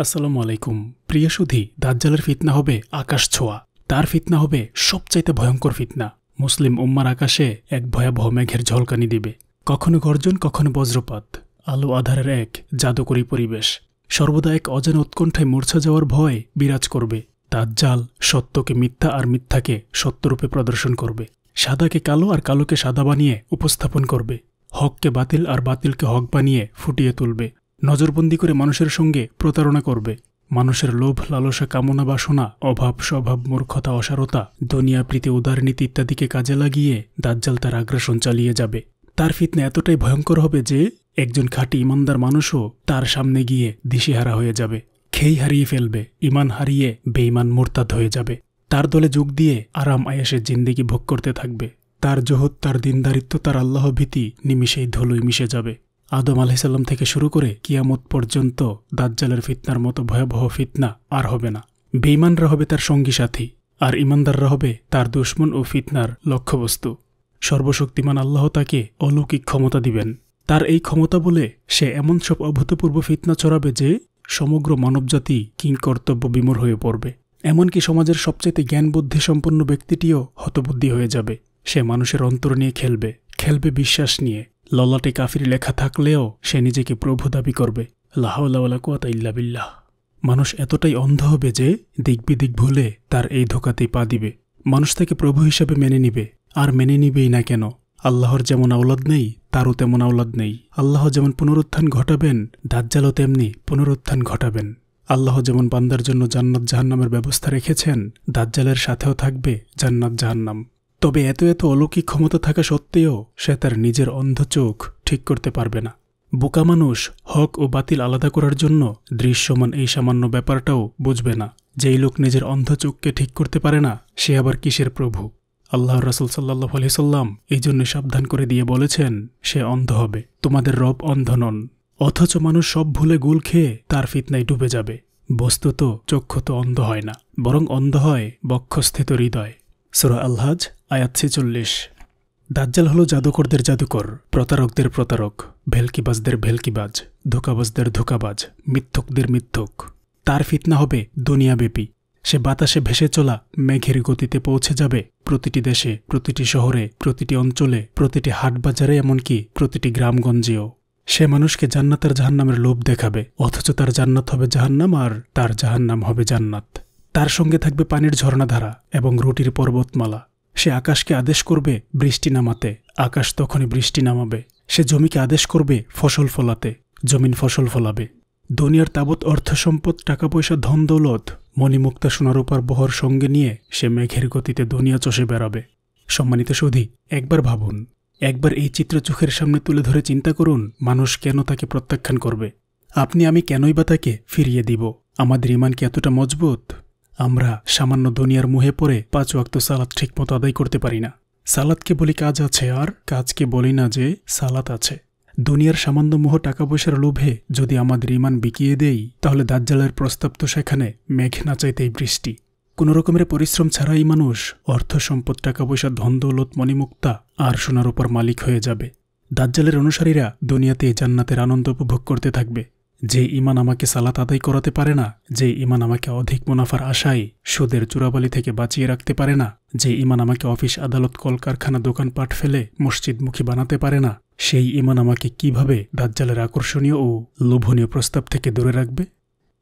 আসসালামু আলাইকুম। প্রিয় সুধী, দাজ্জালের ফিতনা হবে আকাশ ছোঁয়া। তার ফিতনা হবে সবচাইতে ভয়ঙ্কর ফিতনা। মুসলিম উম্মার আকাশে এক ভয়াবহ মেঘের ঝলকানি দিবে। কখনো গর্জন, কখনো বজ্রপাত। আলো আধারের এক জাদুকরী পরিবেশ। সর্বদা এক অজানা উৎকণ্ঠায় মূর্ছা যাওয়ার ভয় বিরাজ করবে। দাজ্জাল সত্যকে মিথ্যা আর মিথ্যাকে সত্যরূপে প্রদর্শন করবে। সাদাকে কালো আর কালোকে সাদা বানিয়ে উপস্থাপন করবে। হককে বাতিল আর বাতিলকে হক বানিয়ে ফুটিয়ে তুলবে। নজরবন্দি করে মানুষের সঙ্গে প্রতারণা করবে। মানুষের লোভ, লালসা, কামনা, বাসনা, অভাব, স্বভাব, মূর্খতা, অসারতা, দুনিয়া, প্রীতি উদারনীতি ইত্যাদিকে কাজে লাগিয়ে দাজ্জাল তার আগ্রাসন চালিয়ে যাবে। তার ফিতনা এতটাই ভয়ঙ্কর হবে যে, একজন খাঁটি ইমানদার মানুষও তার সামনে গিয়ে দিশেহারা হয়ে যাবে। খেই হারিয়ে ফেলবে, ইমান হারিয়ে বেইমান মোরতাদ হয়ে যাবে। তার দলে যোগ দিয়ে আরাম আয়াসের জিন্দিগি ভোগ করতে থাকবে। তার জহৎ তার দিনদারিত্ব, তার আল্লাহ ভীতি নিমিষেই ধুলোয় মিশে যাবে। আদম আলাহিসাল্লাম থেকে শুরু করে কিয়ামত পর্যন্ত দাজ্জালের ফিতনার মতো ভয়াবহ ফিতনা আর হবে না। বেইমানরা হবে তার সঙ্গী সাথী, আর ইমানদাররা হবে তার দুশ্মন ও ফিতনার লক্ষ্যবস্তু। সর্বশক্তিমান আল্লাহ তাকে অলৌকিক ক্ষমতা দিবেন। তার এই ক্ষমতা বলে সে এমন সব অভূতপূর্ব ফিতনা ছড়াবে যে সমগ্র মানবজাতি কিংকর্তব্য বিমূর হয়ে পড়বে। এমনকি সমাজের সবচাইতে জ্ঞান বুদ্ধি সম্পন্ন ব্যক্তিটিও হতবুদ্ধি হয়ে যাবে। সে মানুষের অন্তর নিয়ে খেলবে খেলবে বিশ্বাস নিয়ে। ললাটে কাফির লেখা থাকলেও সে নিজেকে প্রভু দাবি করবে। লাহাউলা কুয়াতা ইল্লা বিল্লাহ। মানুষ এতটাই অন্ধ হবে যে দিকবিদিক ভুলে তার এই ধোকাতেই পা দিবে। মানুষ তাকে প্রভু হিসাবে মেনে নিবে। আর মেনে নিবেই না কেন? আল্লাহর যেমন আওলাদ নেই, তারও তেমন আওলাদ নেই। আল্লাহ যেমন পুনরুত্থান ঘটাবেন, দাজ্জালও তেমনি পুনরুত্থান ঘটাবেন। আল্লাহ যেমন বান্দার জন্য জান্নাত জাহান্নামের ব্যবস্থা রেখেছেন, দাজ্জালের সাথেও থাকবে জান্নাত জাহান্নাম। তবে এত এত অলৌকিক ক্ষমতা থাকা সত্ত্বেও সে তার নিজের অন্ধ চোখ ঠিক করতে পারবে না। বোকা মানুষ, হক ও বাতিল আলাদা করার জন্য দৃশ্যমান এই সামান্য ব্যাপারটাও বুঝবে না। যেই লোক নিজের অন্ধ চোখকে ঠিক করতে পারে না, সে আবার কিসের প্রভু? আল্লাহ রাসুল সাল্লাহ আলহিসাল্লাম এই জন্য সাবধান করে দিয়ে বলেছেন, সে অন্ধ হবে, তোমাদের রব অন্ধ নন। অথচ মানুষ সব ভুলে গুল খেয়ে তার ফিতনায় ডুবে যাবে। বস্তুত চক্ষু তো অন্ধ হয় না, বরং অন্ধ হয় বক্ষস্থিত হৃদয়। সুরা আলহাজ, আয়াত ছেচল্লিশ। দাজ্জাল হল জাদুকরদের জাদুকর, প্রতারকদের প্রতারক, ভেলকিবাজদের ভেলকিবাজ, ধোকাবাজদের ধোকাবাজ, মিথ্যকদের মিথ্যক। তার ফিতনা হবে দুনিয়াব্যাপী। সে বাতাসে ভেসে চলা, মেঘের গতিতে পৌঁছে যাবে প্রতিটি দেশে, প্রতিটি শহরে, প্রতিটি অঞ্চলে, প্রতিটি হাটবাজারে এমনকি প্রতিটি গ্রামগঞ্জেও। সে মানুষকে জান্নাতের জাহান্নামের লোভ দেখাবে, অথচ তার জান্নাত হবে জাহান্নাম আর তার জাহান্নাম হবে জান্নাত। তার সঙ্গে থাকবে পানির ঝর্ণাধারা এবং রুটির পর্বতমালা। সে আকাশকে আদেশ করবে, বৃষ্টি নামাতে। আকাশ তখনই বৃষ্টি নামাবে। সে জমিকে আদেশ করবে, ফসল ফলাতে। জমিন ফসল ফলাবে। দুনিয়ার তাবৎ অর্থ সম্পদ টাকা পয়সা ধন দৌলত, মণিমুক্তা সোনারূপার বহর সঙ্গে নিয়ে সে মেঘের গতিতে দুনিয়া চষে বেড়াবে। সম্মানিত সধি, একবার ভাবুন। একবার এই চিত্র চোখের সামনে তুলে ধরে চিন্তা করুন, মানুষ কেন তাকে প্রত্যাখ্যান করবে? আপনি, আমি কেনই বা তাকে ফিরিয়ে দিব? আমাদের ইমান কি এতটা মজবুত? আমরা সামান্য দুনিয়ার মুহে পড়ে পাঁচ ওয়াক্ত সালাদ ঠিকমতো আদায় করতে পারি না। সালাদকে বলি কাজ আছে আর কাজকে বলি না যে সালাত আছে। দুনিয়ার সামান্য মোহ টাকা পয়সার লোভে যদি আমাদের ইমান বিকিয়ে দেই, তাহলে দাজ্জালের প্রস্তাব তো সেখানে মেঘ না চাইতেই বৃষ্টি। কোনো রকমের পরিশ্রম ছাড়াই মানুষ অর্থ সম্পদ টাকা পয়সা ধন মণিমুক্তা আর সোনার উপর মালিক হয়ে যাবে। দাজ্জালের অনুসারীরা দুনিয়াতে জান্নাতের আনন্দ উপভোগ করতে থাকবে। যে ইমান আমাকে সালাত আদায় করাতে পারে না, যে ইমান আমাকে অধিক মুনাফার আশায় সুদের চূড়াবালি থেকে বাঁচিয়ে রাখতে পারে না, যে ইমান আমাকে অফিস, আদালত, কলকারখানা দোকানপাট ফেলে মসজিদমুখী বানাতে পারে না, সেই ইমান আমাকে কীভাবে দাজ্জালের আকর্ষণীয় ও লোভনীয় প্রস্তাব থেকে দূরে রাখবে?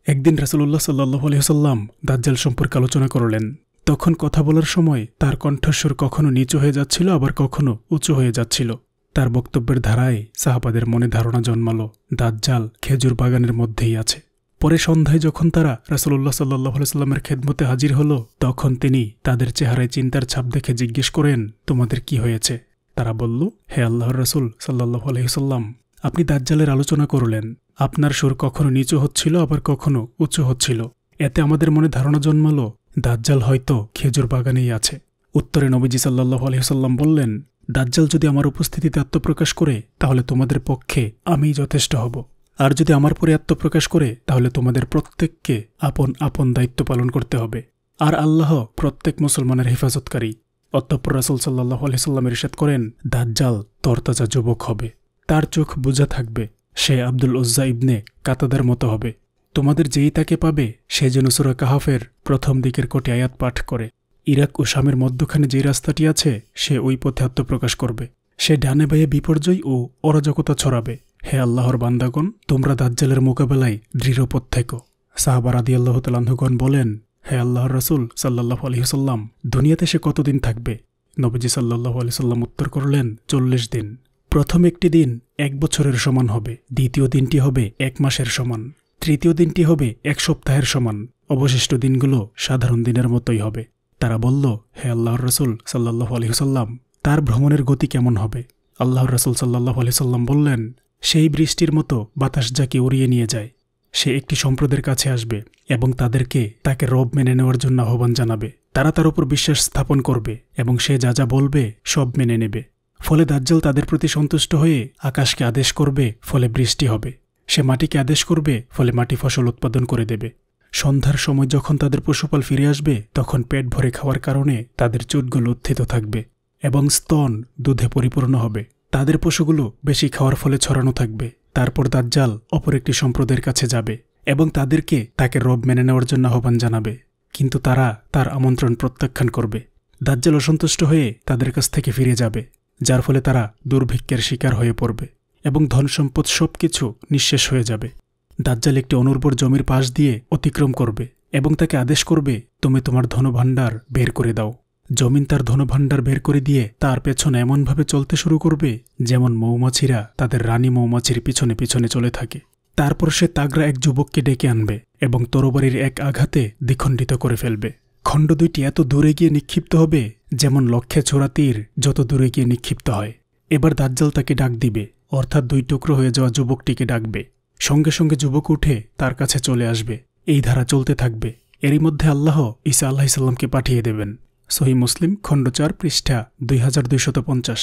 একদিন রাসুল্লাহ সাল্লাহ আলহিহাল্লাম দাজ্জাল সম্পর্কে আলোচনা করলেন। তখন কথা বলার সময় তার কণ্ঠস্বর কখনো নিচু হয়ে যাচ্ছিল, আবার কখনো উঁচু হয়ে যাচ্ছিল। তার বক্তব্যের ধারায় সাহাবাদের মনে ধারণা জন্মালো, দাজ্জাল খেজুর বাগানের মধ্যেই আছে। পরে সন্ধ্যায় যখন তারা রাসুল্লাহ সাল্লাহ খেদমতে হাজির হল, তখন তিনি তাদের চেহারায় চিন্তার ছাপ দেখে জিজ্ঞেস করেন, তোমাদের কি হয়েছে? তারা বলল, হে আল্লাহর রসুল সাল্লাহ আলহিসাল্লাম আপনি দাজ্জালের আলোচনা করলেন। আপনার সুর কখনো নিচু হচ্ছিল, আবার কখনো উঁচু হচ্ছিল। এতে আমাদের মনে ধারণা জন্মালো, দাজ্জাল হয়তো খেজুর বাগানেই আছে। উত্তরে নবীজি সাল্লাহ আলহিসাল্লাম বললেন দাজ্জাল যদি আমার উপস্থিতিতে আত্মপ্রকাশ করে, তাহলে তোমাদের পক্ষে আমিই যথেষ্ট হব। আর যদি আমার পরে আত্মপ্রকাশ করে, তাহলে তোমাদের প্রত্যেককে আপন আপন দায়িত্ব পালন করতে হবে। আর আল্লাহ প্রত্যেক মুসলমানের হেফাজতকারী। অতঃপর রাসুল সাল্লাহ আলহিসাল্লাম ইরশাদ করেন, দাজ্জাল তরতাজা যুবক হবে। তার চোখ বোঝা থাকবে। সে আব্দুল উজ্জা ইবনে কাতাদের মতো হবে। তোমাদের যেই তাকে পাবে, সে যেন সুরা কাহাফের প্রথম দিকের কোটি আয়াত পাঠ করে। ইরাক ও শামের মধ্যখানে যে রাস্তাটি আছে, সে ওই পথে আত্মপ্রকাশ করবে। সে ডানে বাইয়ে বিপর্যয় ও অরাজকতা ছড়াবে। হে আল্লাহর বান্দাগণ, তোমরা দাজ্জালের মোকাবেলায় দৃঢ়পথ থেকো। সাহাবার আদি আল্লাহ তালাহগণ বলেন, হে আল্লাহর রাসুল সাল্লাহ আলহিহসাল্লাম দুনিয়াতে সে কতদিন থাকবে? নবীজি সাল্লাহ আলি সাল্লাম উত্তর করলেন, চল্লিশ দিন। প্রথম একটি দিন এক বছরের সমান হবে, দ্বিতীয় দিনটি হবে এক মাসের সমান, তৃতীয় দিনটি হবে এক সপ্তাহের সমান। অবশিষ্ট দিনগুলো সাধারণ দিনের মতোই হবে। তারা বলল, হে আল্লাহর রসুল সাল্লাহ আলহিহসাল্লাম তার ভ্রমণের গতি কেমন হবে? আল্লাহর রসুল সাল্লাহ আলহিসাল্লাম বললেন, সেই বৃষ্টির মতো বাতাস যাকে উড়িয়ে নিয়ে যায়, সে একটি সম্প্রদের কাছে আসবে এবং তাদেরকে তাকে রব মেনে নেওয়ার জন্য আহ্বান জানাবে। তারা তার উপর বিশ্বাস স্থাপন করবে এবং সে যা যা বলবে, সব মেনে নেবে। ফলে দাজ্জাল তাদের প্রতি সন্তুষ্ট হয়ে আকাশকে আদেশ করবে, ফলে বৃষ্টি হবে। সে মাটিকে আদেশ করবে, ফলে মাটি ফসল উৎপাদন করে দেবে। সন্ধ্যার সময় যখন তাদের পশুপাল ফিরে আসবে, তখন পেট ভরে খাওয়ার কারণে তাদের চুটগুলো উত্থিত থাকবে এবং স্তন দুধে পরিপূর্ণ হবে। তাদের পশুগুলো বেশি খাওয়ার ফলে ছড়ানো থাকবে। তারপর দাজ্জাল অপর একটি সম্প্রদায়ের কাছে যাবে এবং তাদেরকে তাকে রব মেনে নেওয়ার জন্য আহ্বান জানাবে। কিন্তু তারা তার আমন্ত্রণ প্রত্যাখ্যান করবে। দাজ্জাল অসন্তুষ্ট হয়ে তাদের কাছ থেকে ফিরে যাবে, যার ফলে তারা দুর্ভিক্ষের শিকার হয়ে পড়বে এবং ধনসম্পদ সব কিছু নিঃশেষ হয়ে যাবে। দাজ্জাল একটি অনুর্বর জমির পাশ দিয়ে অতিক্রম করবে এবং তাকে আদেশ করবে, তুমি তোমার ধনভাণ্ডার বের করে দাও। জমিন তার ধনভাণ্ডার বের করে দিয়ে তার পেছনে এমনভাবে চলতে শুরু করবে যেমন মৌমাছিরা তাদের রানী মৌমাছির পিছনে পিছনে চলে থাকে। তারপর সে তাগরা এক যুবককে ডেকে আনবে এবং তরবারির এক আঘাতে দ্বিখণ্ডিত করে ফেলবে। খণ্ড দুইটি এত দূরে গিয়ে নিক্ষিপ্ত হবে যেমন লক্ষ্যে ছোড়া তীর যত দূরে গিয়ে নিক্ষিপ্ত হয়। এবার দাজ্জাল তাকে ডাক দিবে, অর্থাৎ দুই টুকরো হয়ে যাওয়া যুবকটিকে ডাকবে। সঙ্গে সঙ্গে যুবক উঠে তার কাছে চলে আসবে। এই ধারা চলতে থাকবে। এরই মধ্যে আল্লাহ ঈসা আল্লাহিসাল্লামকে পাঠিয়ে দেবেন। সহি মুসলিম, খণ্ড চার, পৃষ্ঠা দুই হাজার দুইশত পঞ্চাশ।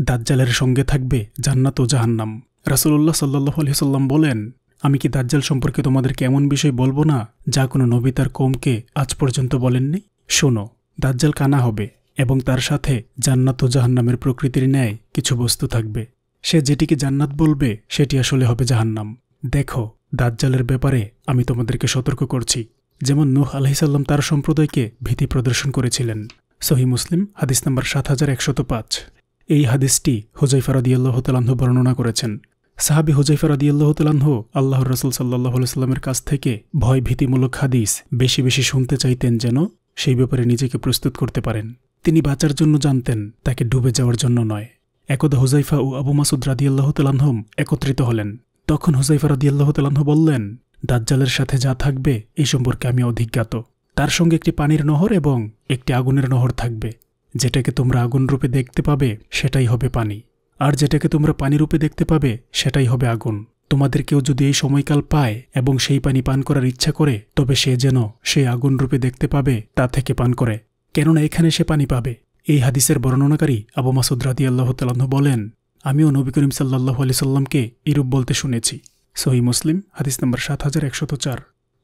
দাজ্জালের সঙ্গে থাকবে জান্নাত ও জাহান্নাম। রাসুল্লাহ সাল্লাহ আলহিসাল্লাম বলেন, আমি কি দাজ্জাল সম্পর্কে তোমাদেরকে এমন বিষয় বলব না, যা কোনো নবী তার কমকে আজ পর্যন্ত বলেননি? শোনো, দাজ্জাল কানা হবে এবং তার সাথে জান্নাত ও জাহান্নামের প্রকৃতির ন্যায় কিছু বস্তু থাকবে। সে যেটিকে জান্নাত বলবে, সেটি আসলে হবে জাহান্নাম। দেখো, দাজ্জালের ব্যাপারে আমি তোমাদেরকে সতর্ক করছি। যেমন নূহ আলহিসাল্লাম তার সম্প্রদায়কে ভীতি প্রদর্শন করেছিলেন। সহি মুসলিম, হাদিস নম্বর সাত হাজার একশত পাঁচ। এই হাদিসটি হুজাইফা রদিয়াল্লাহ তালাহ বর্ণনা করেছেন। সাহাবি হুজাইফা রদিয়াল্লাহ তালাহ আল্লাহ রসুল সাল্লাহ সাল্লামের কাছ থেকে ভয় ভীতিমূলক হাদিস বেশি বেশি শুনতে চাইতেন যেন সেই ব্যাপারে নিজেকে প্রস্তুত করতে পারেন। তিনি বাঁচার জন্য জানতেন, তাকে ডুবে যাওয়ার জন্য নয়। একদা হুজাইফা ও আবু মাসুদ রাদিয়াল্লাহ তালাহম একত্রিত হলেন। তখন হুজাইফা রাদিয়াল্লাহ তালাহ বললেন, দাজ্জালের সাথে যা থাকবে, এই সম্পর্কে আমি অধিজ্ঞাত। তার সঙ্গে একটি পানির নহর এবং একটি আগুনের নহর থাকবে। যেটাকে তোমরা আগুন রূপে দেখতে পাবে, সেটাই হবে পানি। আর যেটাকে তোমরা পানি রূপে দেখতে পাবে, সেটাই হবে আগুন। তোমাদের কেউ যদি এই সময়কাল পায় এবং সেই পানি পান করার ইচ্ছা করে, তবে সে যেন সেই আগুন রূপে দেখতে পাবে, তা থেকে পান করে। কেননা এখানে সে পানি পাবে। এই হাদিসের বর্ণনাকারী আবু মাসুদ রাদি আল্লাহ তাল্লাহ বলেন, আমিও নবী করিম সাল্লাহ আলি সাল্লামকে এরূপ বলতে শুনেছি। সহি মুসলিম, হাদিস নম্বর সাত হাজার একশত চার।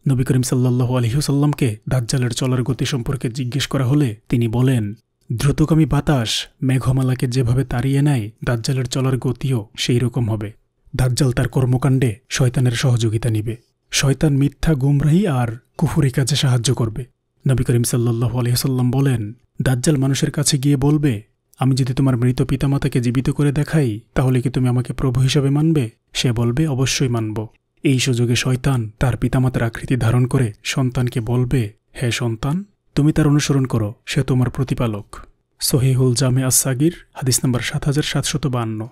নবী করিম সাল্লাহ আলহিহসাল্লামকে দাজ্জালের চলার গতি সম্পর্কে জিজ্ঞেস করা হলে তিনি বলেন, দ্রুতগামী বাতাস মেঘমালাকে যেভাবে তাড়িয়ে নেয়, দাজ্জালের চলার গতিও সেই রকম হবে। দাজ্জাল তার কর্মকাণ্ডে শয়তানের সহযোগিতা নিবে। শয়তান মিথ্যা, গুমরাহি আর কুফুরি কাজে সাহায্য করবে। নবী করিম সাল্লাহ আলহিহসাল্লাম বলেন দাজ্জাল মানুষের কাছে গিয়ে বলবে, আমি যদি তোমার মৃত পিতামাতাকে জীবিত করে দেখাই, তাহলে কি তুমি আমাকে প্রভু হিসাবে মানবে? সে বলবে, অবশ্যই মানব। এই সুযোগে শয়তান তার পিতামাতার আকৃতি ধারণ করে সন্তানকে বলবে, হে সন্তান, তুমি তার অনুসরণ করো, সে তোমার প্রতিপালক। সহিহুল জামে আসাগির হাদিস নম্বর সাত হাজার সাতশত বান্ন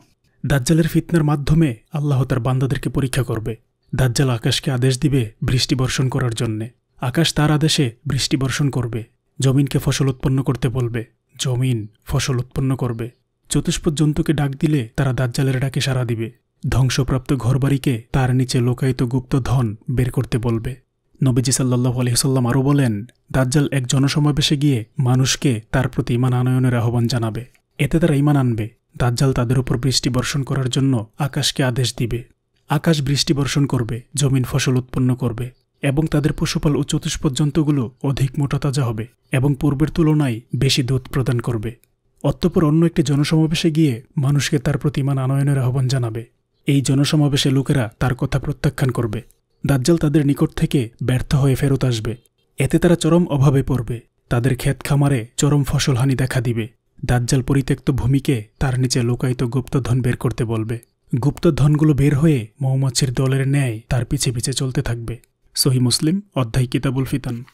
দাজ্জালের ফিতনার মাধ্যমে আল্লাহ তার বান্দাদেরকে পরীক্ষা করবে। দাজ্জাল আকাশকে আদেশ দিবে বৃষ্টি বর্ষণ করার জন্যে। আকাশ তার আদেশে বৃষ্টি বর্ষণ করবে। জমিনকে ফসল উৎপন্ন করতে বলবে। জমিন ফসল উৎপন্ন করবে। চতুষ্পদ জন্তুকে ডাক দিলে তারা দাজ্জালের ডাকে সাড়া দিবে। ধ্বংসপ্রাপ্ত ঘরবাড়িকে তার নিচে লোকায়িত গুপ্ত ধন বের করতে বলবে। নবীজি সাল্লাহ আলহিসাল্লাম আরও বলেন, দাজ্জাল এক জনসমাবেশে গিয়ে মানুষকে তার প্রতি ইমান আনয়নের আহ্বান জানাবে। এতে তারা ইমান আনবে। দাজ্জাল তাদের উপর বৃষ্টি বর্ষণ করার জন্য আকাশকে আদেশ দিবে। আকাশ বৃষ্টি বর্ষণ করবে, জমিন ফসল উৎপন্ন করবে। এবং তাদের পশুপাল ও চতুষ্পদ জন্তুগুলো অধিক মোটাতাজা হবে এবং পূর্বের তুলনায় বেশি দুধ প্রদান করবে। অতঃপর অন্য একটি জনসমাবেশে গিয়ে মানুষকে তার প্রতি ইমান আনয়নের আহ্বান জানাবে। এই জনসমাবেশে লোকেরা তার কথা প্রত্যাখ্যান করবে। দাজ্জাল তাদের নিকট থেকে ব্যর্থ হয়ে ফেরত আসবে। এতে তারা চরম অভাবে পড়বে। তাদের ক্ষেত খামারে চরম ফসলহানি দেখা দিবে। দাজ্জাল পরিত্যক্ত ভূমিকে তার নিচে লোকায়িত গুপ্তধন বের করতে বলবে। গুপ্তধনগুলো বের হয়ে মৌমাছির দলের ন্যায় তার পিছে পিছে চলতে থাকবে। সহি মুসলিম, অধ্যায় কিতাবুল ফিতান।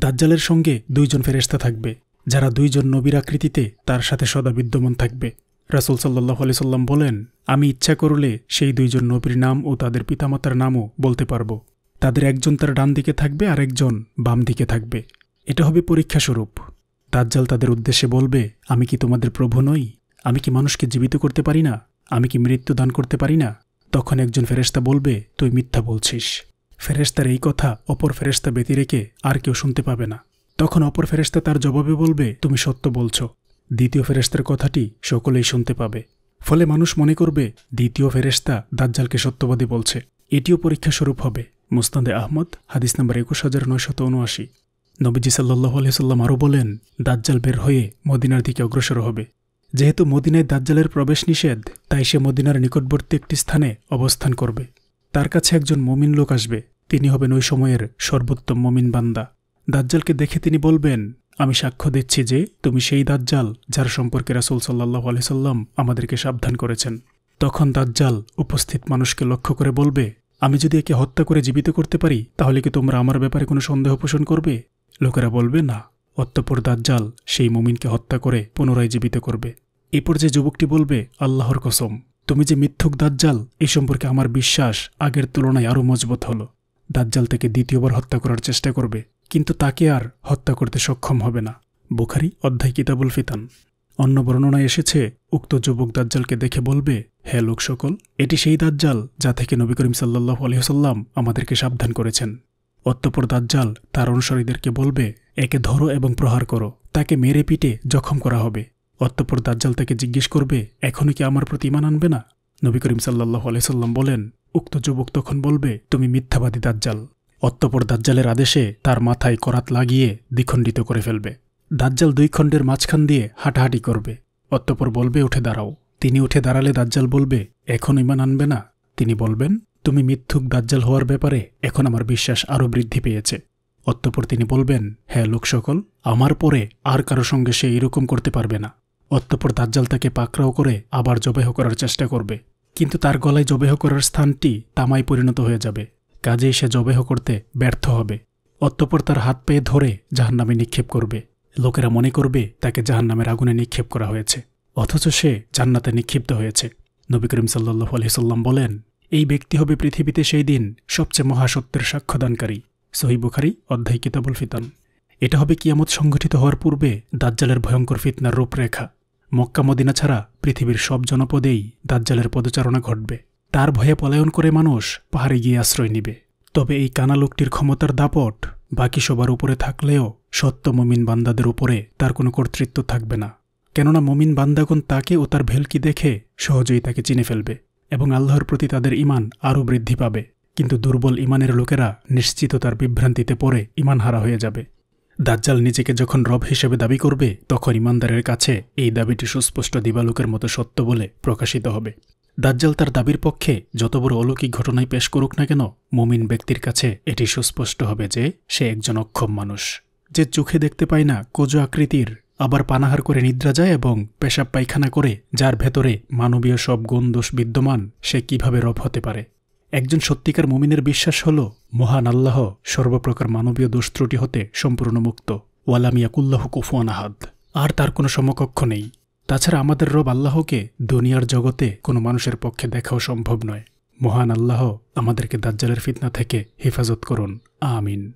দাজ্জালের সঙ্গে দুইজন ফেরেস্তা থাকবে, যারা দুইজন নবীর আকৃতিতে তার সাথে সদা বিদ্যমান থাকবে। রাসুল সাল্লাহ আলি সাল্লাম বলেন, আমি ইচ্ছা করলে সেই দুইজন নবীর নাম ও তাদের পিতামাতার নামও বলতে পারব। তাদের একজন তার ডান দিকে থাকবে আর একজন বাম দিকে থাকবে। এটা হবে পরীক্ষাস্বরূপ দাজ্জাল তাদের উদ্দেশ্যে বলবে, আমি কি তোমাদের প্রভু নই? আমি কি মানুষকে জীবিত করতে পারি না? আমি কি মৃত্যু দান করতে পারি না? তখন একজন ফেরেস্তা বলবে, তুই মিথ্যা বলছিস। ফেরেস্তার এই কথা অপর ফেরেস্তা ব্যতি রেখে আর কেউ শুনতে পাবে না। তখন অপর ফেরেস্তা তার জবাবে বলবে, তুমি সত্য বলছো। দ্বিতীয় ফেরেস্তার কথাটি সকলেই শুনতে পাবে। ফলে মানুষ মনে করবে, দ্বিতীয় ফেরেস্তা দাজ্জালকে সত্যবাদী বলছে। এটিও পরীক্ষা স্বরূপ হবে। মুস্তান্দে আহমদ, হাদিস নম্বর একুশ হাজার নয়শত উনআশি। নবীজি সাল্লাহ আলহিসাল্লাম আরও বলেন, দাজ্জাল বের হয়ে মদিনার দিকে অগ্রসর হবে। যেহেতু মদিনায় দাজ্জালের প্রবেশ নিষেধ, তাই সে মদিনার নিকটবর্তী একটি স্থানে অবস্থান করবে। তার কাছে একজন মমিন লোক আসবে। তিনি হবেন ওই সময়ের সর্বোত্তম মমিন বান্দা। দাজ্জালকে দেখে তিনি বলবেন, আমি সাক্ষ্য দিচ্ছি যে তুমি সেই দাজ্জাল যার সম্পর্কে রাসুল সাল্লাহ আলহিসাল্লাম আমাদেরকে সাবধান করেছেন। তখন দাজ্জাল উপস্থিত মানুষকে লক্ষ্য করে বলবে, আমি যদি একে হত্যা করে জীবিত করতে পারি, তাহলে কি তোমরা আমার ব্যাপারে কোনো সন্দেহ পোষণ করবে? লোকেরা বলবে, না। অত্যপর দাজ্জাল সেই মুমিনকে হত্যা করে পুনরায় জীবিত করবে। এরপর যে যুবকটি বলবে, আল্লাহর কসম, তুমি যে মিথ্যুক দাজ্জাল এই সম্পর্কে আমার বিশ্বাস আগের তুলনায় আরও মজবুত হল। দাজ্জাল থেকে দ্বিতীয়বার হত্যা করার চেষ্টা করবে, কিন্তু তাকে আর হত্যা করতে সক্ষম হবে না। বুখারি, অধ্যায় কিতাবুল ফিতান। অন্য বর্ণনায় এসেছে, উক্ত যুবক দাজ্জালকে দেখে বলবে, হে লোক সকল, এটি সেই দাজ্জাল যা থেকে নবী করিম সাল্লাহ আলহিহসাল্লাম আমাদেরকে সাবধান করেছেন। অত্যপর দাজ্জাল তার অনুসারীদেরকে বলবে, একে ধরো এবং প্রহার করো, তাকে মেরে পিটে জখম করা হবে। অত্যপর দাজ্জাল তাকে জিজ্ঞেস করবে এখনই কি আমার প্রতি ইমান আনবে না? নবী করিম সাল্লাহ আলাইসাল্লাম বলেন উক্ত যুবক তখন বলবে, তুমি মিথ্যাবাদী দাজ্জাল। অত্যপর দাজ্জালের আদেশে তার মাথায় করাত লাগিয়ে দ্বিখণ্ডিত করে ফেলবে। দাজ্জাল দুই খণ্ডের মাঝখান দিয়ে হাঁটাহাঁটি করবে। অত্যপর বলবে, উঠে দাঁড়াও। তিনি উঠে দাঁড়ালে দাজ্জাল বলবে, এখন ইমান আনবে না। তিনি বলবেন, তুমি মিথ্যুক দাজ্জাল হওয়ার ব্যাপারে এখন আমার বিশ্বাস আরও বৃদ্ধি পেয়েছে। অত্যপর তিনি বলবেন হ্যাঁ লোক সকল, আমার পরে আর কারও সঙ্গে সে এরকম করতে পারবে না। অত্যপর দাজ্জাল তাকে পাকড়াও করে আবার জবেহ করার চেষ্টা করবে। কিন্তু তার গলায় জবেহ করার স্থানটি তামায় পরিণত হয়ে যাবে। কাজেই সে জবেহ করতে ব্যর্থ হবে। অত্যপর তার হাত পেয়ে ধরে জাহান্নামে নিক্ষেপ করবে। লোকেরা মনে করবে তাকে জাহান্নামের আগুনে নিক্ষেপ করা হয়েছে। অথচ সে জান্নাতে নিক্ষিপ্ত হয়েছে। নবী করিম সাল্লাহ আলহিসাল্লাম বলেন, এই ব্যক্তি হবে পৃথিবীতে সেই দিন সবচেয়ে মহাসত্যের সাক্ষ্যদানকারী। সহি বুখারি, অধ্যায় কিতাবুল ফিতান। এটা হবে কিয়ামত সংঘটিত হওয়ার পূর্বে দাজ্জালের ভয়ঙ্কর ফিতনার রূপরেখা। মক্কা মদিনা ছাড়া পৃথিবীর সব জনপদেই দাজ্জালের পদচারণা ঘটবে। তার ভয়ে পলায়ন করে মানুষ পাহাড়ে গিয়ে আশ্রয় নিবে। তবে এই কানা লোকটির ক্ষমতার দাপট বাকি সবার উপরে থাকলেও সত্য মমিন বান্দাদের উপরে তার কোনো কর্তৃত্ব থাকবে না। কেননা মমিন বান্দাগণ তাকে ও তার ভেলকি দেখে সহজেই তাকে চিনে ফেলবে এবং আল্লাহর প্রতি তাদের ইমান আরও বৃদ্ধি পাবে। কিন্তু দুর্বল ইমানের লোকেরা নিশ্চিত তার বিভ্রান্তিতে পড়ে ইমান হারা হয়ে যাবে। দাজ্জাল নিজেকে যখন রব হিসেবে দাবি করবে, তখন ইমানদারের কাছে এই দাবিটি সুস্পষ্ট দিবালোকের মতো সত্য বলে প্রকাশিত হবে। দাজ্জাল তার দাবির পক্ষে যত বড় অলৌকিক ঘটনায় পেশ করুক না কেন, মুমিন ব্যক্তির কাছে এটি সুস্পষ্ট হবে যে, সে একজন অক্ষম মানুষ। যে চোখে দেখতে পায় না, কোজো আকৃতির, আবার পানাহার করে নিদ্রা যায় এবং পেশাব পায়খানা করে, যার ভেতরে মানবীয় সব গুণ দোষ বিদ্যমান, সে কীভাবে রব হতে পারে? একজন সত্যিকার মুমিনের বিশ্বাস হল, মহান আল্লাহ সর্বপ্রকার মানবীয় দোষত্রুটি হতে সম্পূর্ণ মুক্ত। ওয়ালামিয়াকুল্লাহ কুফুয়ান আহাদ। আর তার কোনো সমকক্ষ নেই। তাছাড়া আমাদের রব আল্লাহকে দুনিয়ার জগতে কোনো মানুষের পক্ষে দেখাও সম্ভব নয়। মহান আল্লাহ আমাদেরকে দাজ্জালের ফিতনা থেকে হেফাজত করুন। আমিন।